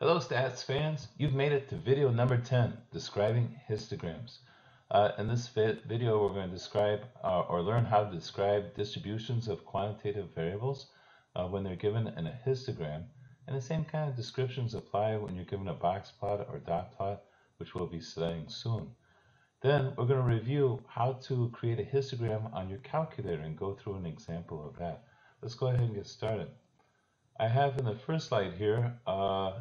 Hello stats fans, you've made it to video number 10, describing histograms. Uh, in this video we're going to describe uh, or learn how to describe distributions of quantitative variables uh, when they're given in a histogram and the same kind of descriptions apply when you're given a box plot or dot plot which we'll be studying soon. Then we're going to review how to create a histogram on your calculator and go through an example of that. Let's go ahead and get started. I have in the first slide here uh,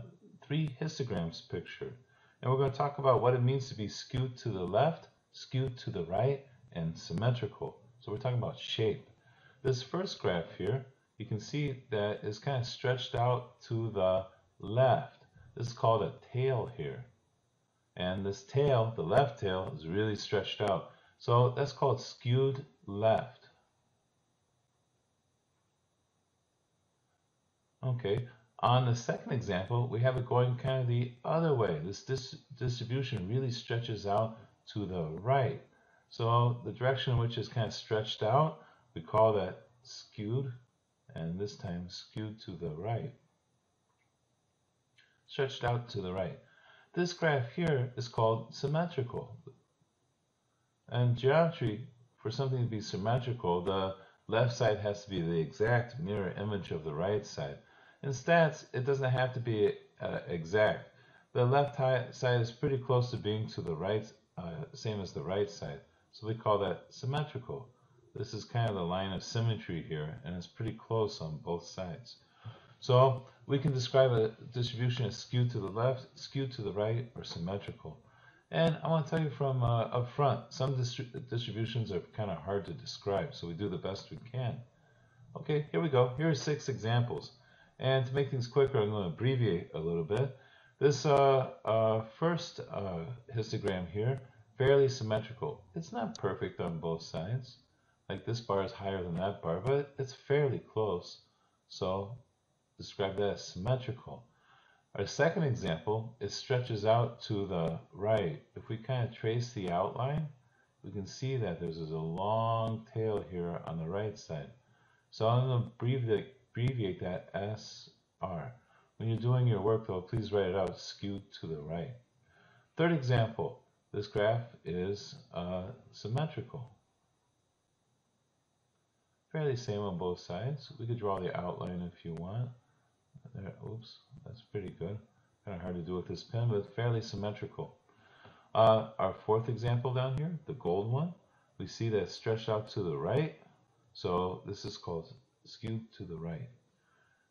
three histograms picture. And we're going to talk about what it means to be skewed to the left, skewed to the right, and symmetrical. So we're talking about shape. This first graph here, you can see that it's kind of stretched out to the left. This is called a tail here. And this tail, the left tail, is really stretched out. So that's called skewed left. Okay, on the second example, we have it going kind of the other way. This dis distribution really stretches out to the right. So the direction in which it's kind of stretched out, we call that skewed, and this time skewed to the right. Stretched out to the right. This graph here is called symmetrical. And geometry, for something to be symmetrical, the left side has to be the exact mirror image of the right side. In stats, it doesn't have to be uh, exact. The left side is pretty close to being to the right, uh, same as the right side. So we call that symmetrical. This is kind of the line of symmetry here, and it's pretty close on both sides. So we can describe a distribution as skewed to the left, skewed to the right, or symmetrical. And I want to tell you from uh, up front, some distri distributions are kind of hard to describe, so we do the best we can. Okay, here we go. Here are six examples. And to make things quicker, I'm going to abbreviate a little bit. This uh, uh, first uh, histogram here, fairly symmetrical. It's not perfect on both sides. Like this bar is higher than that bar, but it's fairly close. So describe that as symmetrical. Our second example, it stretches out to the right. If we kind of trace the outline, we can see that there's a long tail here on the right side. So I'm going to abbreviate abbreviate that SR. When you're doing your work though, please write it out skewed to the right. Third example, this graph is uh, symmetrical. Fairly same on both sides. We could draw the outline if you want. There, oops, that's pretty good. Kind of hard to do with this pen, but fairly symmetrical. Uh, our fourth example down here, the gold one, we see that stretched out to the right. So this is called skewed to the right.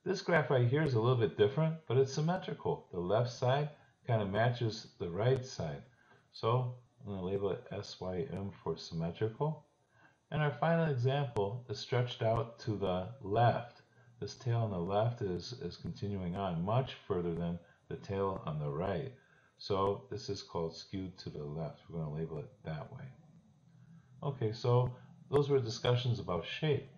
This graph right here is a little bit different, but it's symmetrical. The left side kind of matches the right side. So I'm going to label it SYM for symmetrical. And our final example is stretched out to the left. This tail on the left is, is continuing on much further than the tail on the right. So this is called skewed to the left. We're going to label it that way. Okay, so those were discussions about shape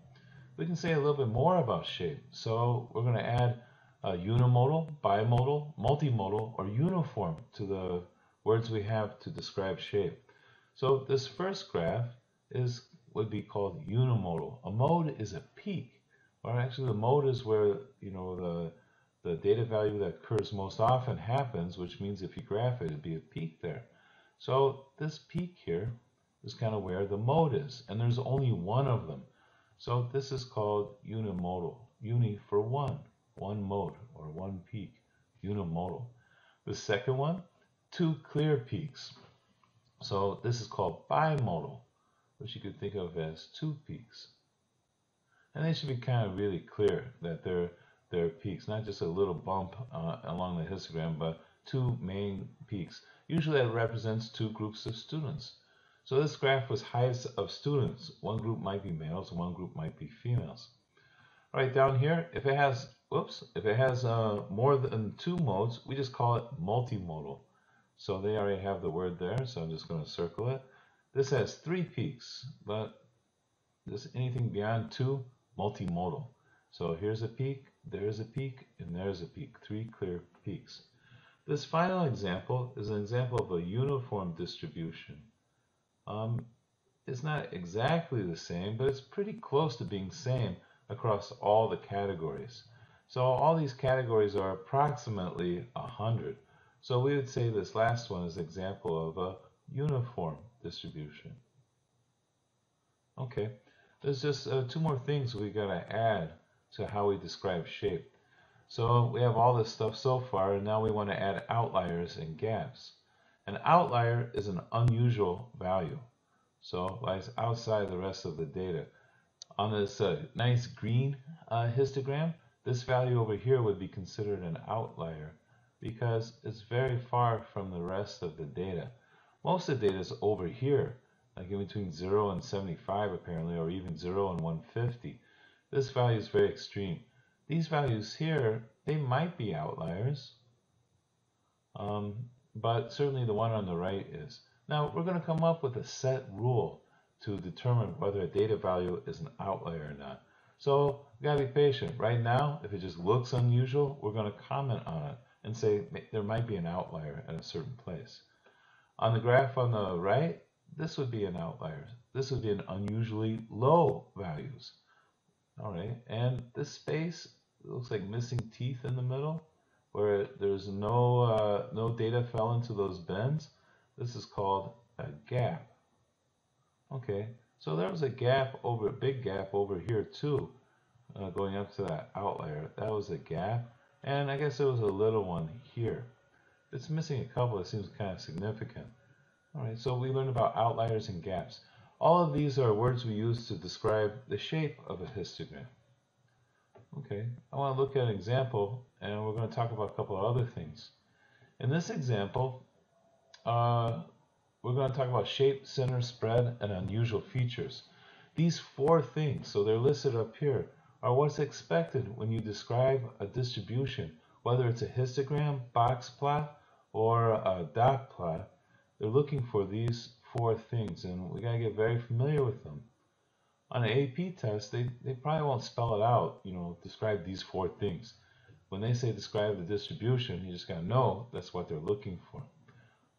we can say a little bit more about shape. So we're going to add unimodal, bimodal, multimodal, or uniform to the words we have to describe shape. So this first graph is would be called unimodal. A mode is a peak, or actually the mode is where you know the the data value that occurs most often happens, which means if you graph it, it'd be a peak there. So this peak here is kind of where the mode is, and there's only one of them. So this is called unimodal. Uni for one, one mode or one peak, unimodal. The second one, two clear peaks. So this is called bimodal, which you could think of as two peaks. And they should be kind of really clear that they're, they're peaks, not just a little bump uh, along the histogram, but two main peaks. Usually that represents two groups of students. So this graph was highest of students. One group might be males, one group might be females. Right down here, if it has, whoops, if it has uh, more than two modes, we just call it multimodal. So they already have the word there, so I'm just going to circle it. This has three peaks, but this anything beyond two, multimodal. So here's a peak, there's a peak, and there's a peak, three clear peaks. This final example is an example of a uniform distribution. Um, it's not exactly the same, but it's pretty close to being same across all the categories. So all these categories are approximately 100. So we would say this last one is an example of a uniform distribution. Okay, there's just uh, two more things we got to add to how we describe shape. So we have all this stuff so far, and now we want to add outliers and gaps. An outlier is an unusual value. So lies outside the rest of the data. On this uh, nice green uh, histogram, this value over here would be considered an outlier because it's very far from the rest of the data. Most of the data is over here, like in between 0 and 75 apparently, or even 0 and 150. This value is very extreme. These values here, they might be outliers, um, but certainly the one on the right is. Now, we're going to come up with a set rule to determine whether a data value is an outlier or not. So, you got to be patient. Right now, if it just looks unusual, we're going to comment on it and say there might be an outlier at a certain place. On the graph on the right, this would be an outlier. This would be an unusually low values. All right, and this space looks like missing teeth in the middle, where there's no uh, no data fell into those bins. This is called a gap. Okay, so there was a gap over, a big gap over here too, uh, going up to that outlier. That was a gap, and I guess there was a little one here. It's missing a couple. It seems kind of significant. All right, so we learned about outliers and gaps. All of these are words we use to describe the shape of a histogram. Okay, I want to look at an example, and we're going to talk about a couple of other things. In this example, uh, we're going to talk about shape, center, spread, and unusual features. These four things, so they're listed up here, are what's expected when you describe a distribution, whether it's a histogram, box plot, or a dot plot. They're looking for these four things, and we got to get very familiar with them. On an AP test, they, they probably won't spell it out, you know, describe these four things. When they say describe the distribution, you just got to know that's what they're looking for.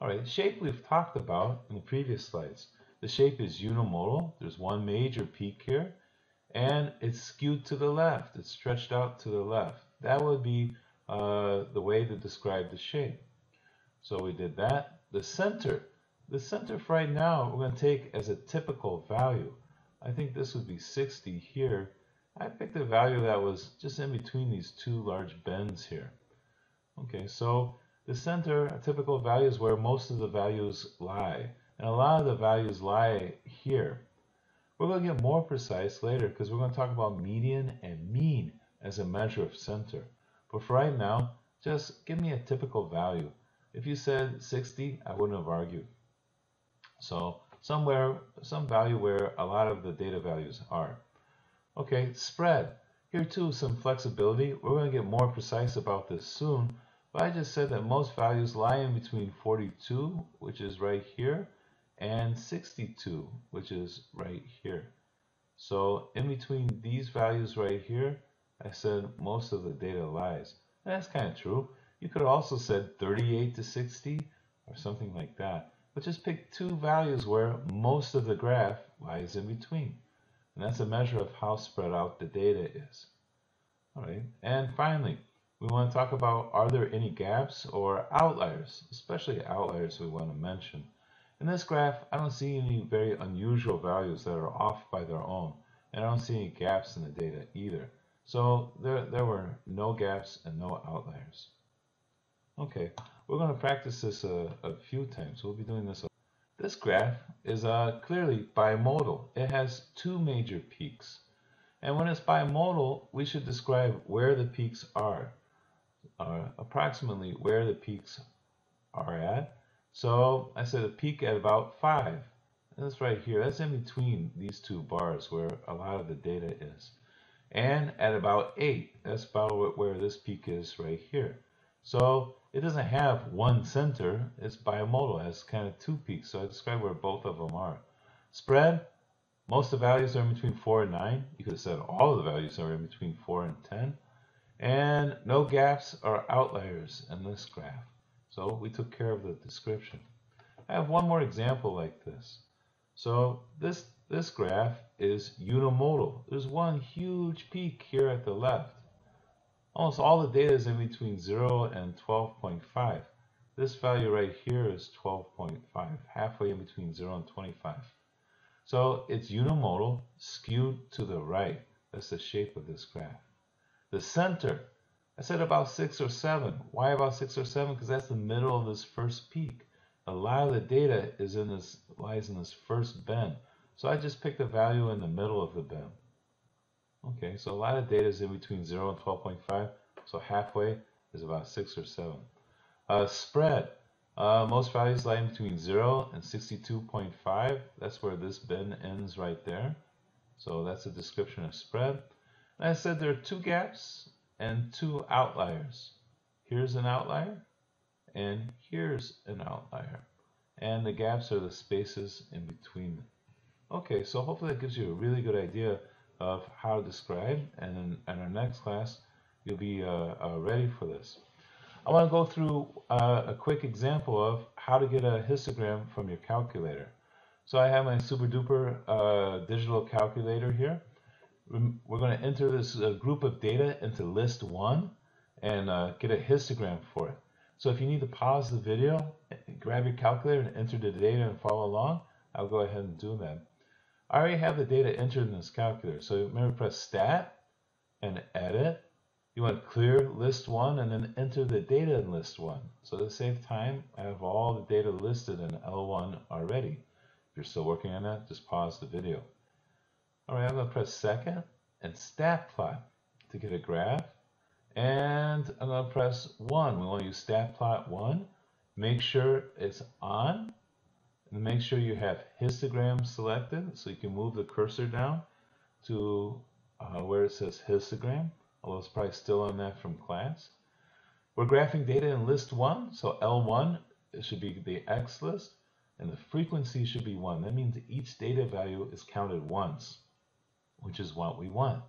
All right, shape we've talked about in the previous slides. The shape is unimodal. There's one major peak here, and it's skewed to the left. It's stretched out to the left. That would be uh, the way to describe the shape. So we did that. The center the center for right now, we're going to take as a typical value. I think this would be 60 here. I picked a value that was just in between these two large bins here. Okay, so the center, a typical value is where most of the values lie. And a lot of the values lie here. We're going to get more precise later because we're going to talk about median and mean as a measure of center. But for right now, just give me a typical value. If you said 60, I wouldn't have argued. So somewhere, some value where a lot of the data values are. Okay, spread. Here too, some flexibility. We're going to get more precise about this soon, but I just said that most values lie in between 42, which is right here, and 62, which is right here. So in between these values right here, I said most of the data lies. And that's kind of true. You could also said 38 to 60 or something like that. But just pick two values where most of the graph lies in between. And that's a measure of how spread out the data is. All right. And finally, we want to talk about are there any gaps or outliers, especially outliers we want to mention. In this graph, I don't see any very unusual values that are off by their own. And I don't see any gaps in the data either. So there, there were no gaps and no outliers. Okay, we're going to practice this a, a few times. We'll be doing this. This graph is uh, clearly bimodal. It has two major peaks. And when it's bimodal, we should describe where the peaks are, uh, approximately where the peaks are at. So I said a peak at about 5. And that's right here. That's in between these two bars where a lot of the data is. And at about 8, that's about where this peak is right here. So it doesn't have one center. It's bimodal. It has kind of two peaks. So I describe where both of them are. Spread, most of the values are in between 4 and 9. You could have said all of the values are in between 4 and 10. And no gaps or outliers in this graph. So we took care of the description. I have one more example like this. So this, this graph is unimodal. There's one huge peak here at the left. Almost all the data is in between 0 and 12.5. This value right here is 12.5, halfway in between 0 and 25. So it's unimodal, skewed to the right. That's the shape of this graph. The center, I said about 6 or 7. Why about 6 or 7? Because that's the middle of this first peak. A lot of the data is in this lies in this first bin. So I just picked a value in the middle of the bin. Okay, so a lot of data is in between 0 and 12.5, so halfway is about 6 or 7. Uh, spread, uh, most values lie in between 0 and 62.5. That's where this bin ends right there. So that's a description of spread. And I said there are two gaps and two outliers. Here's an outlier, and here's an outlier. And the gaps are the spaces in between. Okay, so hopefully that gives you a really good idea of how to describe. And in, in our next class, you'll be uh, uh, ready for this. I want to go through uh, a quick example of how to get a histogram from your calculator. So I have my super duper uh, digital calculator here. We're going to enter this uh, group of data into list one and uh, get a histogram for it. So if you need to pause the video, grab your calculator and enter the data and follow along, I'll go ahead and do that. I already have the data entered in this calculator. So remember press stat and edit. You want to clear list one and then enter the data in list one. So to save time, I have all the data listed in L1 already. If you're still working on that, just pause the video. All right, I'm going to press second and stat plot to get a graph. And I'm going to press one. We want to use stat plot one. Make sure it's on and make sure you have histogram selected so you can move the cursor down to uh, where it says histogram, although it's probably still on that from class. We're graphing data in list 1, so L1 it should be the X list, and the frequency should be 1. That means each data value is counted once, which is what we want.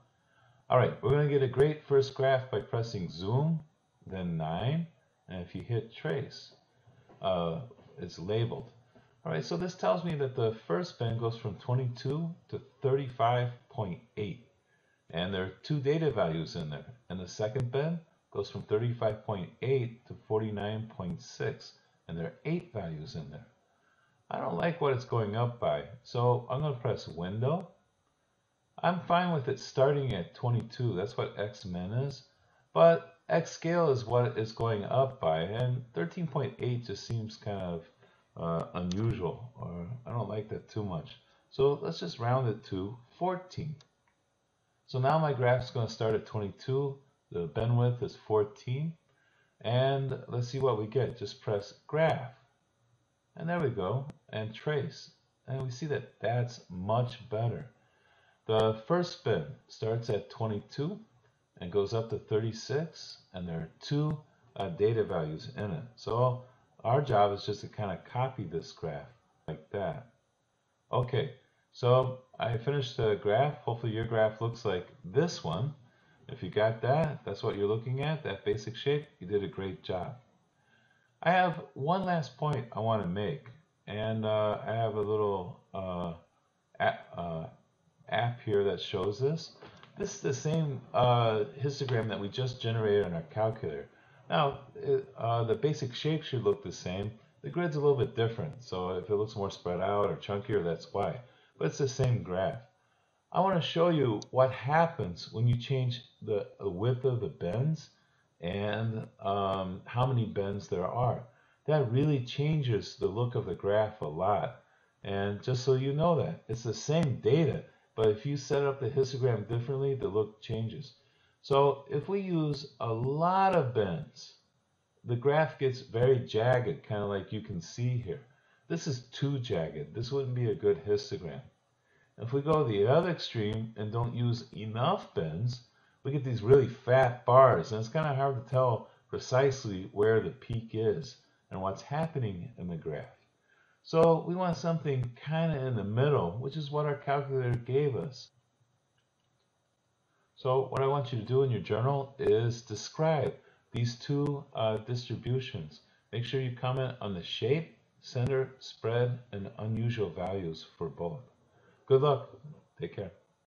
All right, we're going to get a great first graph by pressing zoom, then 9, and if you hit trace, uh, it's labeled. All right, so this tells me that the first bin goes from 22 to 35.8. And there are two data values in there. And the second bin goes from 35.8 to 49.6. And there are eight values in there. I don't like what it's going up by. So I'm going to press window. I'm fine with it starting at 22. That's what X min is. But X scale is what it's going up by. And 13.8 just seems kind of uh, unusual or I don't like that too much. So let's just round it to 14. So now my graph is going to start at 22. The bin width is 14. And let's see what we get. Just press graph. And there we go. And trace. And we see that that's much better. The first bin starts at 22 and goes up to 36. And there are two uh, data values in it. So our job is just to kind of copy this graph like that. Okay, so I finished the graph. Hopefully your graph looks like this one. If you got that, that's what you're looking at, that basic shape, you did a great job. I have one last point I want to make, and uh, I have a little uh, app, uh, app, here that shows this. This is the same uh, histogram that we just generated on our calculator. Now, it, uh, the basic shape should look the same. The grid's a little bit different, so if it looks more spread out or chunkier, that's why. But it's the same graph. I want to show you what happens when you change the width of the bins and um, how many bins there are. That really changes the look of the graph a lot. And just so you know that, it's the same data, but if you set up the histogram differently, the look changes. So if we use a lot of bins, the graph gets very jagged, kind of like you can see here. This is too jagged. This wouldn't be a good histogram. If we go to the other extreme and don't use enough bins, we get these really fat bars, and it's kind of hard to tell precisely where the peak is and what's happening in the graph. So we want something kind of in the middle, which is what our calculator gave us. So what I want you to do in your journal is describe these two uh, distributions. Make sure you comment on the shape, center, spread, and unusual values for both. Good luck. Take care.